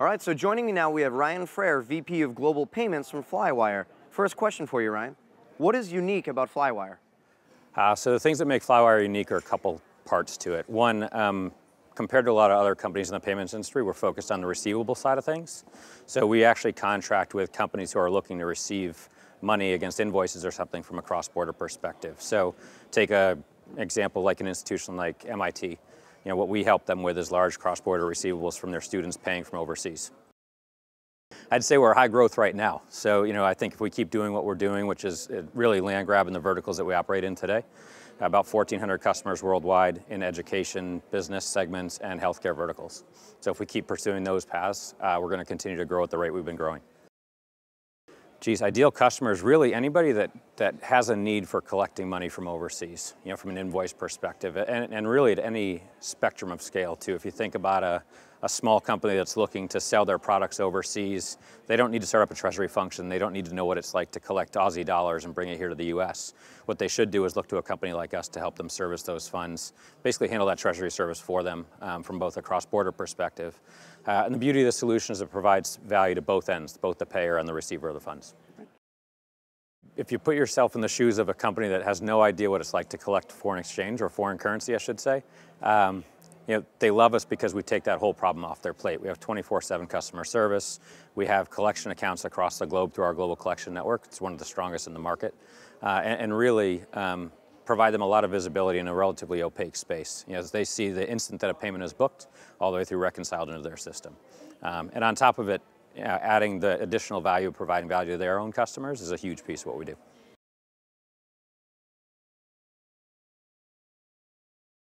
All right, so joining me now, we have Ryan Frere, VP of Global Payments from Flywire. First question for you, Ryan. What is unique about Flywire? Uh, so the things that make Flywire unique are a couple parts to it. One, um, compared to a lot of other companies in the payments industry, we're focused on the receivable side of things. So we actually contract with companies who are looking to receive money against invoices or something from a cross-border perspective. So take a example like an institution like MIT. You know, what we help them with is large cross-border receivables from their students paying from overseas. I'd say we're high growth right now. So, you know, I think if we keep doing what we're doing, which is uh, really land grab in the verticals that we operate in today, about 1,400 customers worldwide in education, business segments, and healthcare verticals. So if we keep pursuing those paths, uh, we're going to continue to grow at the rate we've been growing. Geez, ideal customers, really anybody that, that has a need for collecting money from overseas, you know, from an invoice perspective, and, and really at any spectrum of scale too. If you think about a, a small company that's looking to sell their products overseas, they don't need to start up a treasury function. They don't need to know what it's like to collect Aussie dollars and bring it here to the US. What they should do is look to a company like us to help them service those funds, basically handle that treasury service for them um, from both a cross-border perspective. Uh, and the beauty of the solution is it provides value to both ends, both the payer and the receiver of the funds. If you put yourself in the shoes of a company that has no idea what it's like to collect foreign exchange or foreign currency, I should say, um, you know, they love us because we take that whole problem off their plate. We have 24-7 customer service. We have collection accounts across the globe through our global collection network. It's one of the strongest in the market. Uh, and, and, really, um, provide them a lot of visibility in a relatively opaque space. You know, as they see the instant that a payment is booked, all the way through reconciled into their system. Um, and on top of it, you know, adding the additional value, of providing value to their own customers is a huge piece of what we do.